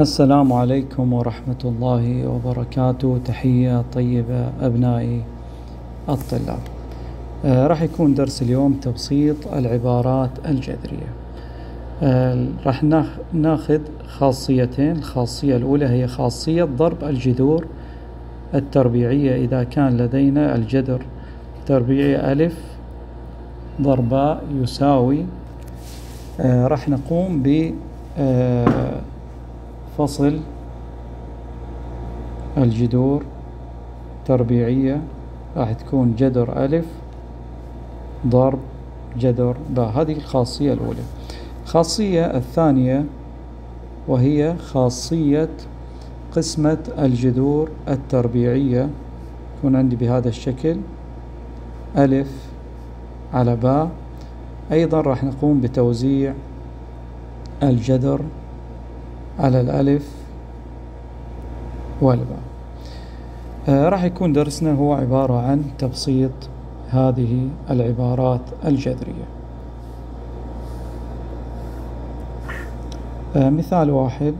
السلام عليكم ورحمة الله وبركاته. تحية طيبة أبنائي الطلاب. آه راح يكون درس اليوم تبسيط العبارات الجذرية. آه راح ناخذ خاصيتين. الخاصية الأولى هي خاصية ضرب الجذور التربيعية. إذا كان لدينا الجذر تربيعي ألف ضرباء يساوي آه راح نقوم ب آه فصل الجذور تربيعية. راح تكون جذر ألف ضرب جذر باء هذه الخاصية الأولى. الخاصية الثانية وهي خاصية قسمة الجذور التربيعية. يكون عندي بهذا الشكل ألف على باء. أيضا راح نقوم بتوزيع الجذر على الألف والباء. آه راح يكون درسنا هو عبارة عن تبسيط هذه العبارات الجذرية. آه مثال واحد.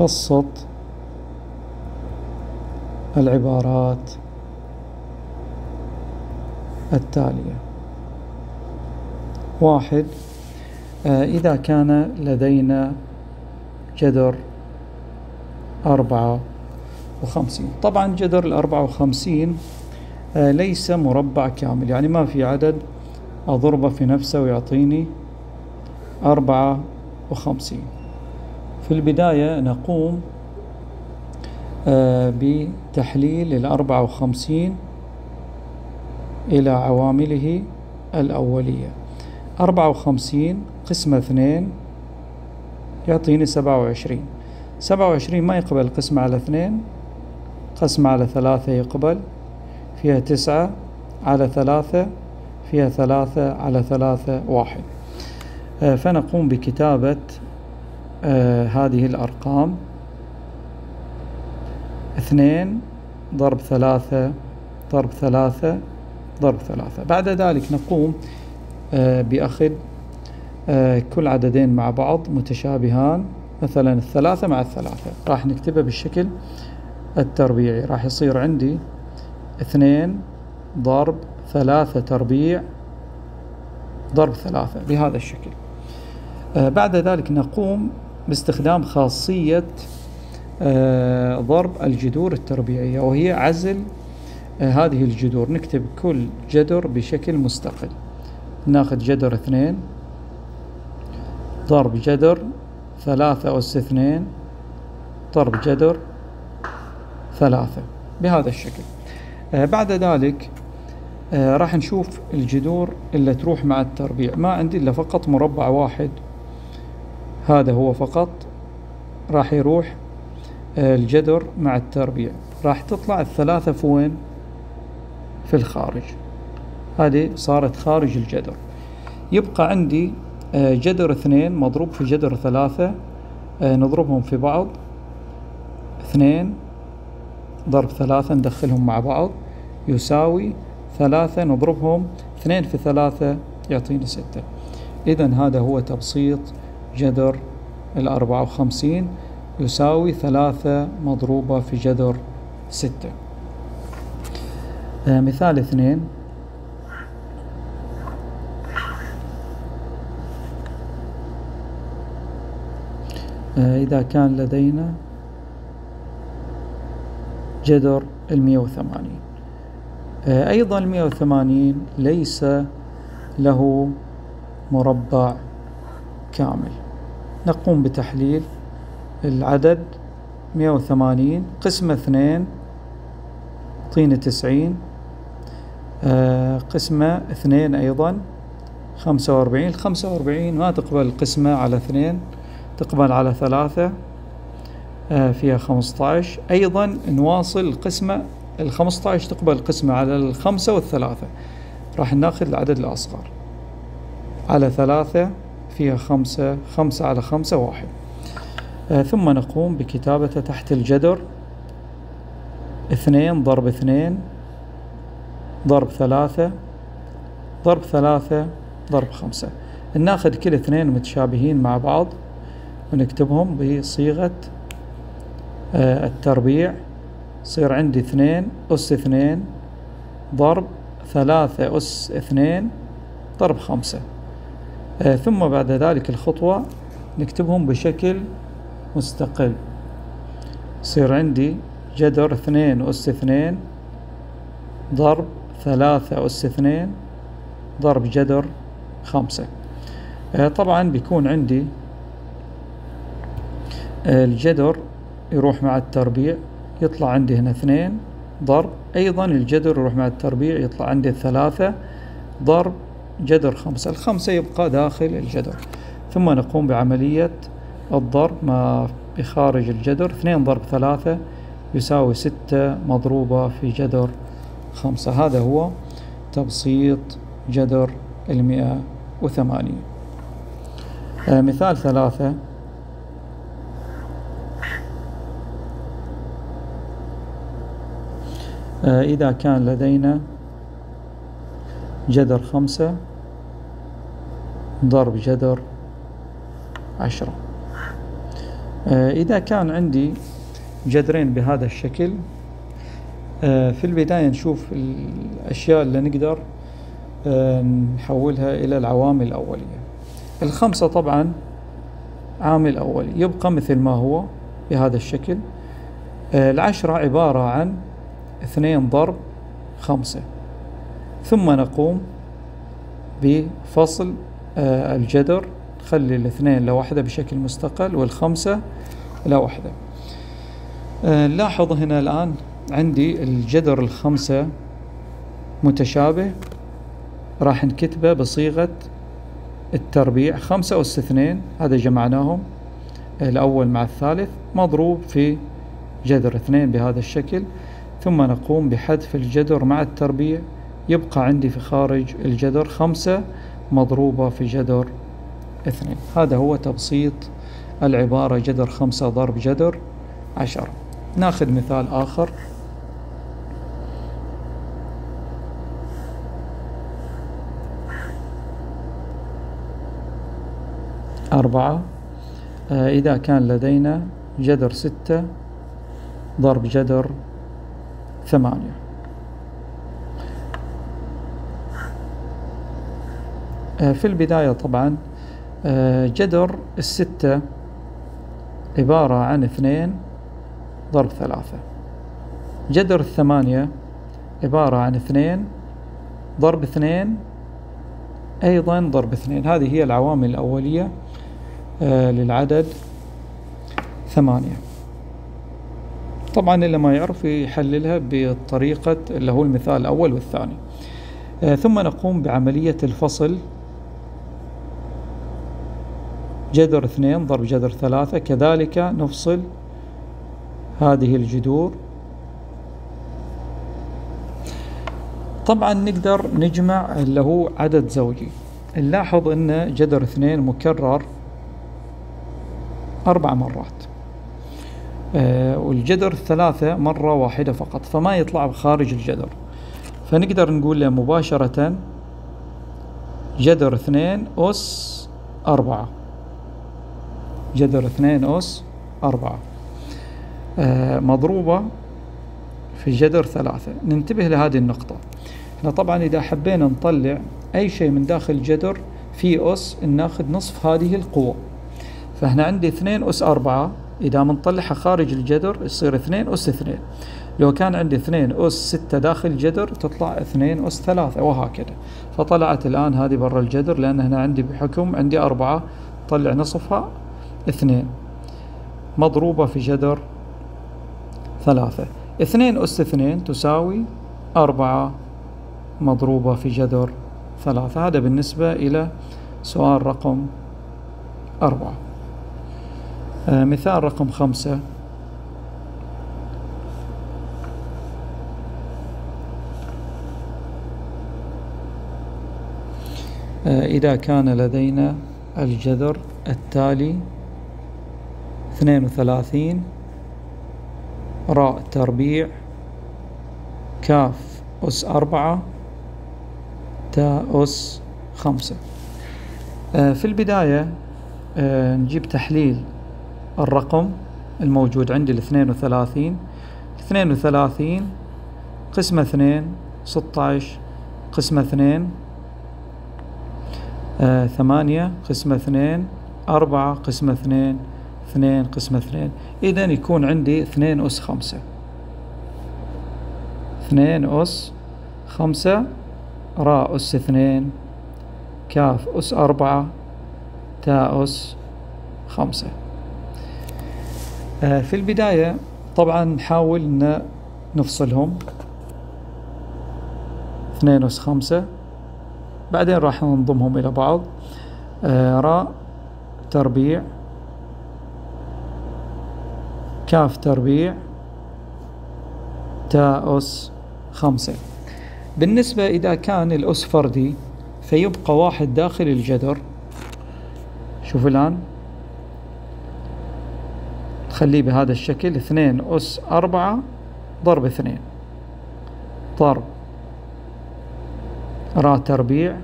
بسط العبارات التالية. واحد. إذا كان لدينا جذر أربعة وخمسين. طبعا جذر الأربعة وخمسين آه، ليس مربع كامل يعني ما في عدد أضربه في نفسه ويعطيني أربعة وخمسين. في البداية نقوم آه، بتحليل الأربعة وخمسين إلى عوامله الأولية. أربعة وخمسين قسمة اثنين يعطيني سبعة وعشرين. سبعة وعشرين ما يقبل القسمة على اثنين قسمة على ثلاثة يقبل فيها تسعة على ثلاثة فيها ثلاثة على ثلاثة واحد. آه، فنقوم بكتابة آه، هذه الأرقام. اثنين ضرب ثلاثة ضرب ثلاثة ضرب ثلاثة. بعد ذلك نقوم آه، بأخذ كل عددين مع بعض متشابهان مثلا الثلاثة مع الثلاثة. راح نكتبها بالشكل التربيعي. راح يصير عندي اثنين ضرب ثلاثة تربيع ضرب ثلاثة بهذا الشكل. آه بعد ذلك نقوم باستخدام خاصية آه ضرب الجذور التربيعية وهي عزل آه هذه الجذور. نكتب كل جذر بشكل مستقل. ناخذ جذر اثنين ضرب جذر ثلاثة أس اثنين ضرب جذر ثلاثة بهذا الشكل. آه بعد ذلك آه راح نشوف الجذور اللي تروح مع التربيع. ما عندي إلا فقط مربع واحد. هذا هو فقط. راح يروح آه الجذر مع التربيع. راح تطلع الثلاثة في وين في الخارج. هذه صارت خارج الجذر. يبقى عندي جذر اثنين مضروب في جذر ثلاثة آه، نضربهم في بعض. اثنين ضرب ثلاثة ندخلهم مع بعض. يساوي ثلاثة نضربهم. اثنين في ثلاثة يعطيني ستة. إذا هذا هو تبسيط جذر الأربعة وخمسين. يساوي ثلاثة مضروبة في جذر ستة. آه، مثال اثنين. إذا كان لدينا جذر المية وثمانين. آه، أيضا المية وثمانين ليس له مربع كامل. نقوم بتحليل العدد مية وثمانين. قسمة اثنين يعطيني تسعين. آه، قسمة اثنين أيضا خمسة وأربعين. الخمسة وأربعين ما تقبل القسمة على اثنين. تقبل على ثلاثة آه، فيها خمسطعش. أيضا نواصل القسمة الخمسطعش تقبل القسمة على الخمسة والثلاثة. راح ناخذ العدد الأصغر. على ثلاثة فيها خمسة خمسة على خمسة واحد. آه ثم نقوم بكتابته تحت الجذر اثنين ضرب اثنين. ضرب ثلاثة. ضرب ثلاثة ضرب خمسة. ناخذ كل اثنين متشابهين مع بعض. ونكتبهم بصيغة آه، التربيع. يصير عندي اثنين أس اثنين ضرب ثلاثة أس اثنين ضرب خمسة. آه، ثم بعد ذلك الخطوة نكتبهم بشكل مستقل. يصير عندي جذر اثنين أس اثنين ضرب ثلاثة أس اثنين ضرب جذر خمسة. آه، طبعا بيكون عندي الجذر يروح مع التربيع يطلع عندي هنا اثنين ضرب. أيضا الجذر يروح مع التربيع يطلع عندي ثلاثة ضرب جذر خمسة. الخمسة يبقى داخل الجذر ثم نقوم بعملية الضرب ما بخارج الجذر اثنين ضرب ثلاثة يساوي ستة مضروبة في جذر خمسة. هذا هو تبسيط جذر المئة وثمانين. آه مثال ثلاثة. إذا كان لدينا جذر خمسة ضرب جذر عشرة. آه إذا كان عندي جذرين بهذا الشكل آه في البداية نشوف الأشياء اللي نقدر آه نحولها إلى العوامل الأولية. الخمسة طبعا عامل أولي يبقى مثل ما هو بهذا الشكل. آه العشرة عبارة عن اثنين ضرب خمسة. ثم نقوم بفصل آه الجذر نخلي الاثنين لوحدة بشكل مستقل والخمسة لوحدة. آه لاحظ هنا الآن عندي الجذر الخمسة متشابه. راح نكتبه بصيغة التربيع. خمسة أس اثنين هذا جمعناهم الأول مع الثالث. مضروب في جذر اثنين بهذا الشكل. ثم نقوم بحذف الجذر مع التربيع. يبقى عندي في خارج الجذر خمسة مضروبة في جذر اثنين. هذا هو تبسيط العبارة جذر خمسة ضرب جذر عشرة. ناخذ مثال آخر. أربعة. آه إذا كان لدينا جذر ستة ضرب جذر ثمانية. آه في البداية طبعا آه جذر الستة عبارة عن اثنين ضرب ثلاثة. جذر الثمانية عبارة عن اثنين ضرب اثنين أيضا ضرب اثنين. هذه هي العوامل الأولية آه للعدد ثمانية. طبعا اللي ما يعرف يحللها بطريقة اللي هو المثال الأول والثاني. آه ثم نقوم بعملية الفصل. جذر اثنين ضرب جذر ثلاثة. كذلك نفصل هذه الجذور. طبعا نقدر نجمع اللي هو عدد زوجي. نلاحظ إن جذر اثنين مكرر أربع مرات. والجذر الثلاثة مرة واحدة فقط فما يطلع بخارج الجذر فنقدر نقول له مباشرة جذر اثنين أس أربعة. جذر اثنين أس أربعة. آه مضروبة في جذر ثلاثة. ننتبه لهذه النقطة. إحنا طبعا إذا حبينا نطلع أي شيء من داخل الجذر في أس ناخذ نصف هذه القوة. فهنا عندي اثنين أس أربعة. إذا منطلعها خارج الجذر يصير اثنين أس اثنين. لو كان عندي اثنين أس ستة داخل الجذر تطلع اثنين أس ثلاثة وهكذا. فطلعت الآن هذه برا الجذر لأن هنا عندي بحكم عندي أربعة طلع نصفها اثنين. مضروبة في جذر ثلاثة. اثنين أس اثنين تساوي أربعة مضروبة في جذر ثلاثة. هذا بالنسبة إلى سؤال رقم أربعة. مثال رقم خمسة. آه إذا كان لدينا الجذر التالي اثنين وثلاثين راء تربيع كاف أس أربعة تاء أس خمسة. آه، في البداية آه، نجيب تحليل الرقم الموجود عندي الاثنين وثلاثين. اثنين وثلاثين قسمة اثنين ستة عشر قسمة اثنين آه ثمانية قسمة اثنين أربعة قسمة اثنين اثنين قسمة اثنين. إذا يكون عندي اثنين أس خمسة. اثنين أس خمسة راء أس اثنين كاف أس أربعة تاء أس خمسة. في البداية طبعا نحاول أن نفصلهم. اثنين أس خمسة. بعدين راح ننضمهم إلى بعض. آه راء تربيع. كاف تربيع. تاء أس خمسة. بالنسبة إذا كان الأس فردي فيبقى واحد داخل الجذر شوف الآن. خليه بهذا الشكل اثنين أس أربعة ضرب اثنين. ضرب. را تربيع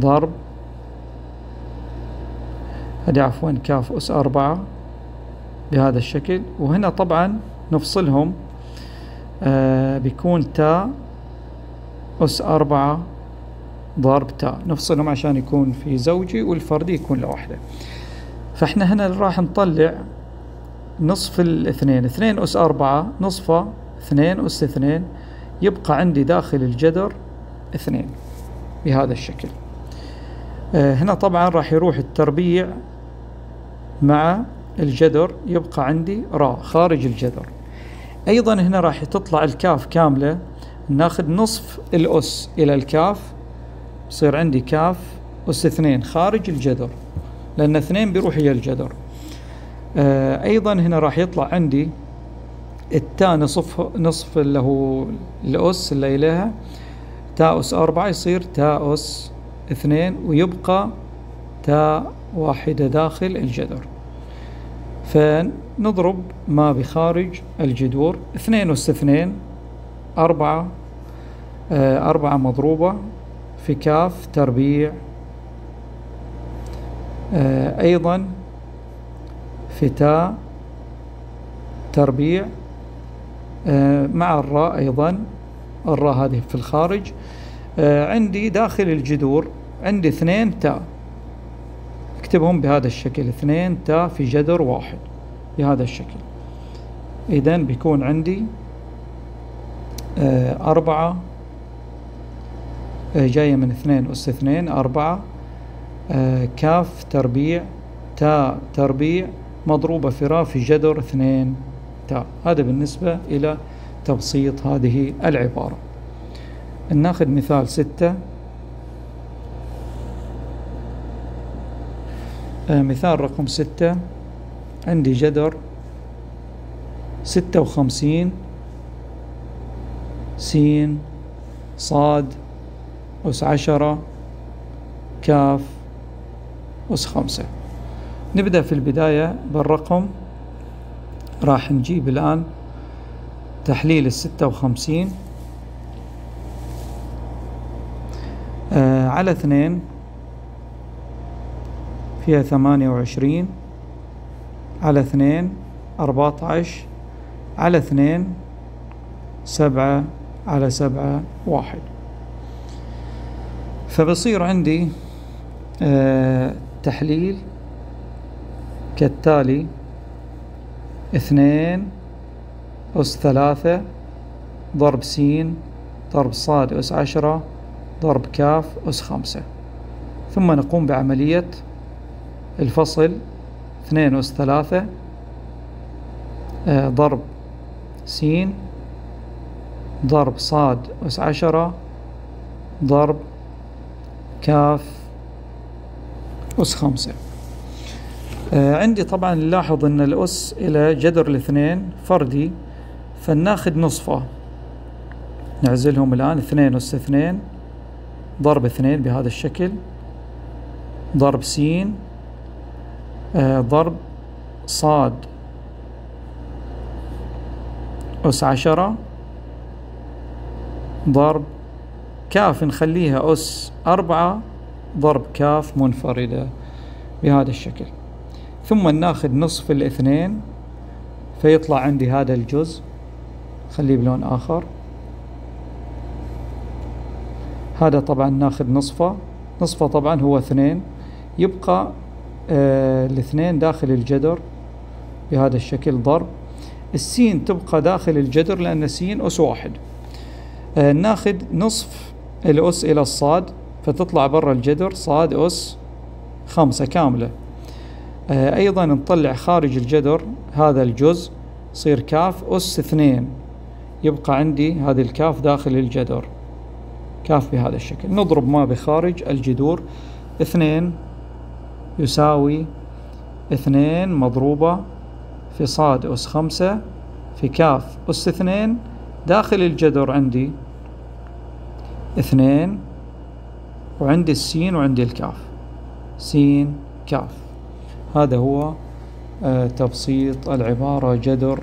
ضرب. هذه عفوا كاف أس أربعة بهذا الشكل. وهنا طبعا نفصلهم آه بيكون تاء أس أربعة ضرب تاء. نفصلهم عشان يكون في زوجي والفردي يكون لوحده. فإحنا هنا راح نطلع نصف الاثنين اثنين أس أربعة نصفه اثنين أس اثنين يبقى عندي داخل الجذر اثنين بهذا الشكل. آه هنا طبعا راح يروح التربيع مع الجذر يبقى عندي راء خارج الجذر أيضا هنا راح تطلع الكاف كاملة ناخذ نصف الأس إلى الكاف يصير عندي كاف أس اثنين خارج الجذر لأن اثنين بيروح إلى الجذر آه أيضا هنا راح يطلع عندي التاء نصف نصف اللي هو الأس اللي إليها. تاء أس أربعة يصير تاء أس اثنين ويبقى تاء واحدة داخل الجذر فنضرب ما بخارج الجذور. اثنين أس اثنين أربعة آه أربعة مضروبة في كاف تربيع. آه أيضا في تاء تربيع آه مع الراء أيضا الراء هذه في الخارج. آه عندي داخل الجذور عندي اثنين تاء اكتبهم بهذا الشكل اثنين تاء في جذر واحد بهذا الشكل. إذا بيكون عندي آه أربعة جاية من اثنين أس اثنين أربعة كاف تربيع تاء تربيع مضروبة في جذر اثنين. تاء هذا بالنسبة إلى تبسيط هذه العبارة. ناخذ مثال ستة. آه مثال رقم ستة. عندي جذر ستة وخمسين. سين صاد أس عشرة كاف أس خمسة. نبدأ في البداية بالرقم. راح نجيب الآن تحليل الستة وخمسين. آه على اثنين فيها ثمانية وعشرين. على اثنين أربعة عشر. على اثنين سبعة على سبعة واحد. فبصير عندي آه تحليل كالتالي اثنين أس ثلاثة ضرب سين ضرب صاد أس عشرة ضرب كاف أس خمسة. ثم نقوم بعملية الفصل اثنين أس ثلاثة آه ضرب سين ضرب صاد أس عشرة ضرب كاف أس خمسة. عندي طبعا نلاحظ أن الأس إلى جذر الاثنين فردي فناخذ نصفه. نعزلهم الآن اثنين أس اثنين ضرب اثنين بهذا الشكل ضرب سين آه ضرب صاد أس عشرة ضرب كاف نخليها أس أربعة ضرب كاف منفردة بهذا الشكل. ثم ناخذ نصف الاثنين فيطلع عندي هذا الجزء. خليه بلون آخر. هذا طبعا ناخذ نصفه. نصفه طبعا هو اثنين. يبقى آه الاثنين داخل الجدر بهذا الشكل ضرب. السين تبقى داخل الجدر لأن السين أس واحد. آه ناخذ نصف الأس إلى الصاد فتطلع برا الجدر صاد أس خمسة كاملة. أيضا نطلع خارج الجدر هذا الجزء يصير كاف أس اثنين. يبقى عندي هذه الكاف داخل الجدر. كاف بهذا الشكل. نضرب ما بخارج الجذور. اثنين يساوي اثنين مضروبة في صاد أس خمسة في كاف أس اثنين داخل الجذر عندي. اثنين وعندي السين وعندي الكاف. سين كاف. هذا هو آه تبسيط العبارة جذر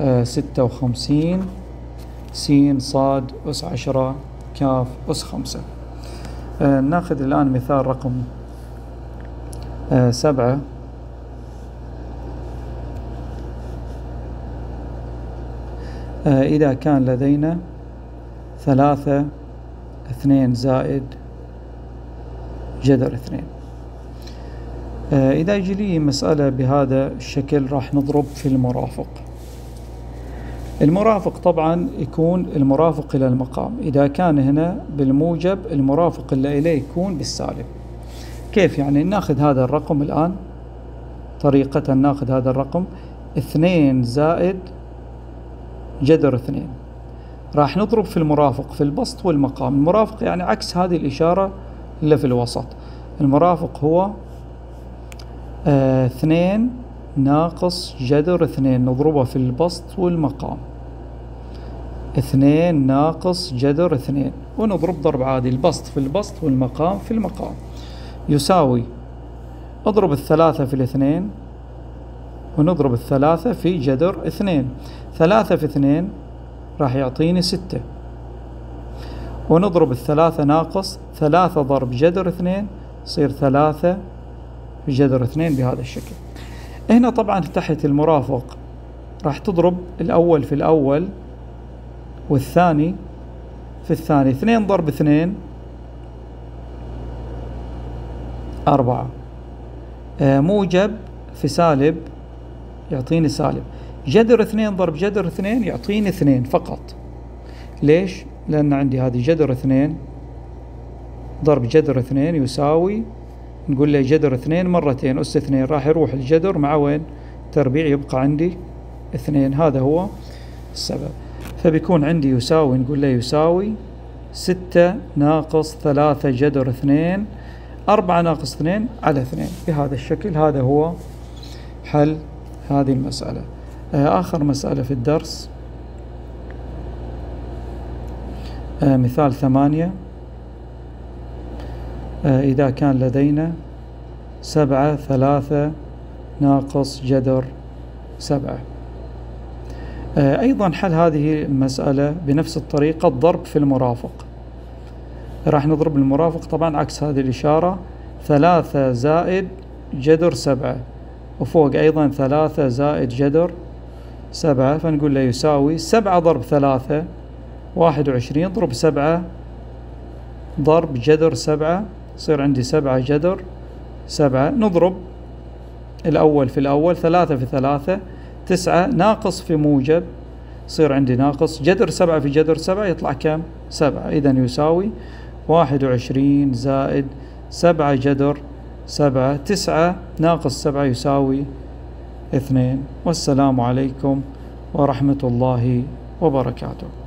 آه ستة وخمسين سين صاد أس عشرة كاف أس خمسة. آه ناخذ الآن مثال رقم سبعة. إذا كان لدينا ثلاثة اثنين زائد جذر اثنين. إذا يجي لي مسألة بهذا الشكل راح نضرب في المرافق. المرافق طبعا يكون المرافق إلى المقام. إذا كان هنا بالموجب المرافق اللي إليه يكون بالسالب. كيف يعني؟ ناخذ هذا الرقم الآن. طريقة ناخذ هذا الرقم. اثنين زائد جذر اثنين. راح نضرب في المرافق في البسط والمقام. المرافق يعني عكس هذه الإشارة اللي في الوسط. المرافق هو آه اثنين ناقص جذر اثنين نضربه في البسط والمقام. اثنين ناقص جذر اثنين ونضرب ضرب عادي البسط في البسط والمقام في المقام. يساوي اضرب الثلاثة في الاثنين ونضرب الثلاثة في جذر اثنين. ثلاثة في اثنين راح يعطيني ستة. ونضرب الثلاثة ناقص ثلاثة ضرب جذر اثنين يصير ثلاثة جذر اثنين بهذا الشكل. هنا طبعا تحت المرافق راح تضرب الأول في الأول والثاني في الثاني. اثنين ضرب اثنين أربعة. آه موجب في سالب يعطيني سالب. جذر اثنين ضرب جذر اثنين يعطيني اثنين فقط. ليش؟ لأن عندي هذه جذر اثنين ضرب جذر اثنين يساوي نقول له جذر اثنين مرتين أس اثنين راح يروح الجذر مع وين؟ تربيع يبقى عندي اثنين هذا هو السبب. فبيكون عندي يساوي نقول له يساوي ستة ناقص ثلاثة جذر اثنين أربعة ناقص اثنين على اثنين. بهذا الشكل هذا هو حل هذه المسألة. آه، آخر مسألة في الدرس. آه، مثال ثمانية. إذا كان لدينا سبعة ثلاثة ناقص جذر سبعة. أيضا حل هذه المسألة بنفس الطريقة الضرب في المرافق. راح نضرب المرافق طبعا عكس هذه الإشارة ثلاثة زائد جذر سبعة. وفوق أيضا ثلاثة زائد جذر سبعة فنقول له يساوي سبعة ضرب ثلاثة واحد وعشرين ضرب سبعة ضرب جذر سبعة. يصير عندي سبعة جذر سبعة نضرب الأول في الأول ثلاثة في ثلاثة تسعة ناقص في موجب يصير عندي ناقص جذر سبعة في جذر سبعة يطلع كم؟ سبعة. إذا يساوي واحد وعشرين زائد سبعة جذر سبعة تسعة ناقص سبعة يساوي اثنين. والسلام عليكم ورحمة الله وبركاته.